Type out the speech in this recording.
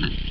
Ha